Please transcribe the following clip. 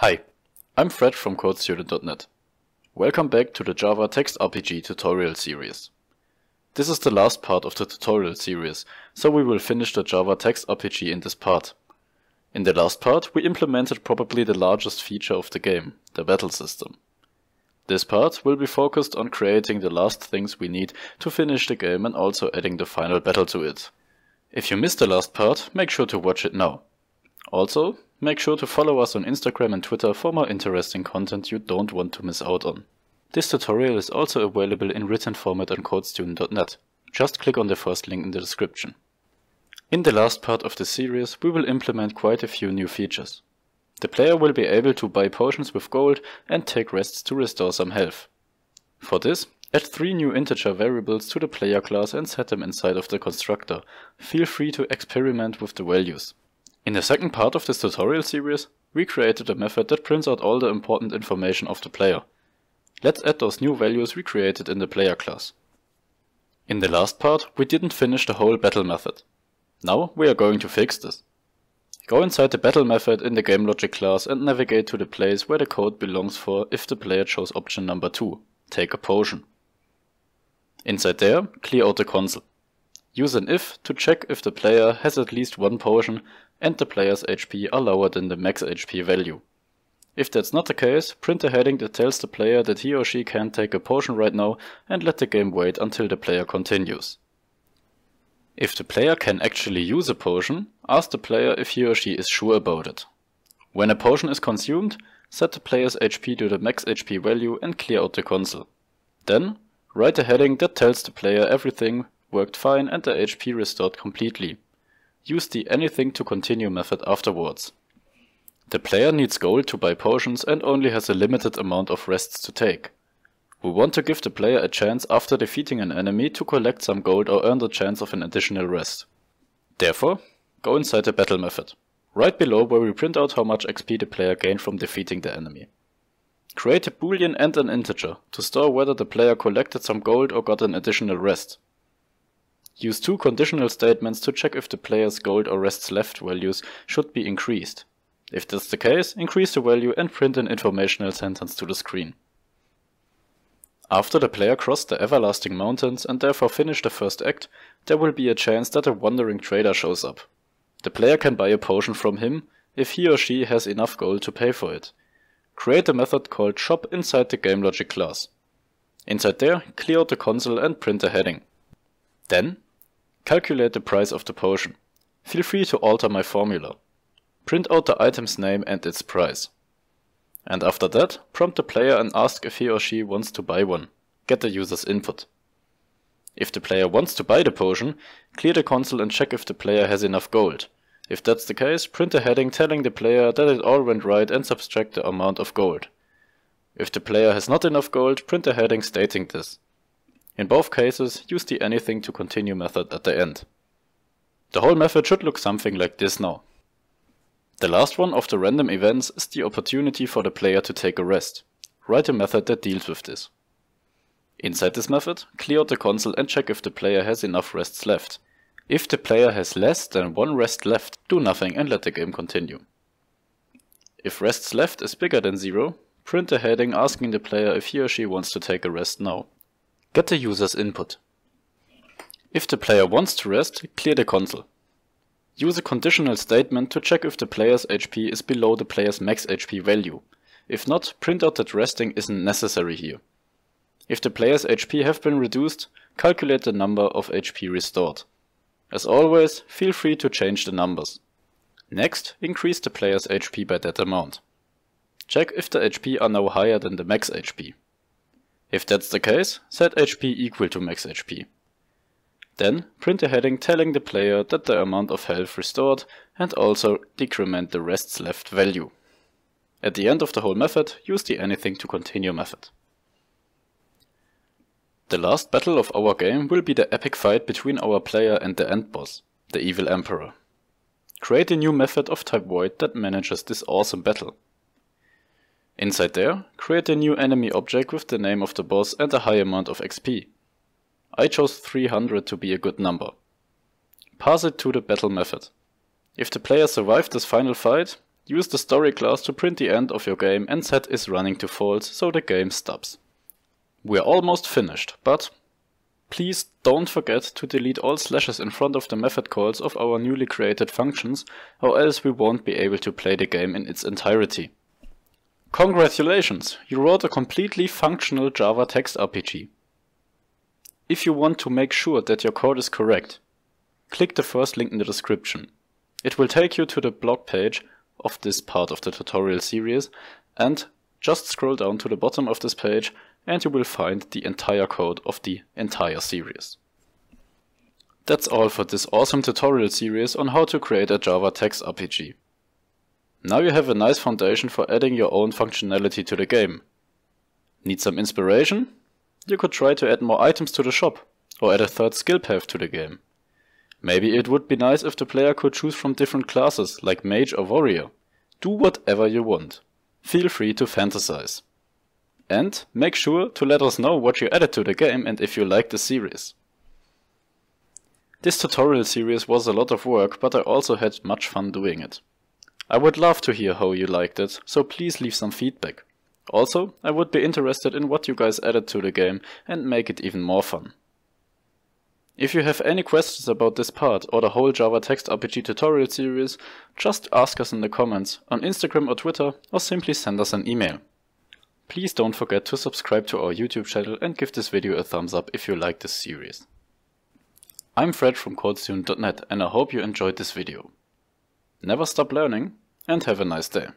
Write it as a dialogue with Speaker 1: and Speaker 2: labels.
Speaker 1: Hi, I'm Fred from CodeStudent.net. Welcome back to the Java Text RPG tutorial series. This is the last part of the tutorial series, so we will finish the Java Text RPG in this part. In the last part, we implemented probably the largest feature of the game, the battle system. This part will be focused on creating the last things we need to finish the game and also adding the final battle to it. If you missed the last part, make sure to watch it now. Also, make sure to follow us on Instagram and Twitter for more interesting content you don't want to miss out on. This tutorial is also available in written format on codestudent.net. Just click on the first link in the description. In the last part of the series, we will implement quite a few new features. The player will be able to buy potions with gold and take rests to restore some health. For this, add three new integer variables to the player class and set them inside of the constructor. Feel free to experiment with the values. In the second part of this tutorial series, we created a method that prints out all the important information of the player. Let's add those new values we created in the player class. In the last part, we didn't finish the whole battle method. Now we are going to fix this. Go inside the battle method in the GameLogic class and navigate to the place where the code belongs for if the player chose option number 2, take a potion. Inside there, clear out the console. Use an if to check if the player has at least one potion and the player's HP are lower than the max HP value. If that's not the case, print a heading that tells the player that he or she can't take a potion right now and let the game wait until the player continues. If the player can actually use a potion, ask the player if he or she is sure about it. When a potion is consumed, set the player's HP to the max HP value and clear out the console. Then, write a heading that tells the player everything worked fine and the HP restored completely. Use the anything to continue method afterwards. The player needs gold to buy potions and only has a limited amount of rests to take. We want to give the player a chance after defeating an enemy to collect some gold or earn the chance of an additional rest. Therefore, go inside the battle method, right below where we print out how much XP the player gained from defeating the enemy. Create a boolean and an integer to store whether the player collected some gold or got an additional rest. Use two conditional statements to check if the player's gold or rests left values should be increased. If that's the case, increase the value and print an informational sentence to the screen. After the player crossed the Everlasting Mountains and therefore finished the first act, there will be a chance that a wandering trader shows up. The player can buy a potion from him if he or she has enough gold to pay for it. Create a method called shop inside the GameLogic class. Inside there, clear out the console and print a heading. Then, Calculate the price of the potion. Feel free to alter my formula. Print out the item's name and its price. And after that, prompt the player and ask if he or she wants to buy one. Get the user's input. If the player wants to buy the potion, clear the console and check if the player has enough gold. If that's the case, print a heading telling the player that it all went right and subtract the amount of gold. If the player has not enough gold, print a heading stating this. In both cases, use the anything to continue method at the end. The whole method should look something like this now. The last one of the random events is the opportunity for the player to take a rest. Write a method that deals with this. Inside this method, clear out the console and check if the player has enough rests left. If the player has less than one rest left, do nothing and let the game continue. If rests left is bigger than zero, print a heading asking the player if he or she wants to take a rest now. Get the user's input. If the player wants to rest, clear the console. Use a conditional statement to check if the player's HP is below the player's max HP value. If not, print out that resting isn't necessary here. If the player's HP have been reduced, calculate the number of HP restored. As always, feel free to change the numbers. Next, increase the player's HP by that amount. Check if the HP are now higher than the max HP. If that's the case, set HP equal to max HP. Then print a heading telling the player that the amount of health restored and also decrement the rests left value. At the end of the whole method, use the anything to continue method. The last battle of our game will be the epic fight between our player and the end boss, the evil emperor. Create a new method of type void that manages this awesome battle. Inside there, create a new enemy object with the name of the boss and a high amount of XP. I chose 300 to be a good number. Pass it to the battle method. If the player survived this final fight, Use the story class to print the end of your game and set is running to false so the game stops. We're almost finished, but please don't forget to delete all slashes in front of the method calls of our newly created functions or else we won't be able to play the game in its entirety. Congratulations, you wrote a completely functional Java text RPG. If you want to make sure that your code is correct, click the first link in the description. It will take you to the blog page of this part of the tutorial series and just scroll down to the bottom of this page and you will find the entire code of the entire series. That's all for this awesome tutorial series on how to create a Java text RPG. Now you have a nice foundation for adding your own functionality to the game. Need some inspiration? You could try to add more items to the shop, or add a third skill path to the game. Maybe it would be nice if the player could choose from different classes, like mage or warrior. Do whatever you want. Feel free to fantasize. And make sure to let us know what you added to the game and if you like the series. This tutorial series was a lot of work, but I also had much fun doing it. I would love to hear how you liked it, so please leave some feedback. Also, I would be interested in what you guys added to the game and make it even more fun. If you have any questions about this part or the whole Java Text RPG tutorial series, just ask us in the comments on Instagram or Twitter or simply send us an email. Please don't forget to subscribe to our YouTube channel and give this video a thumbs up if you like this series. I'm Fred from CodeStudent.net and I hope you enjoyed this video. Never stop learning and have a nice day.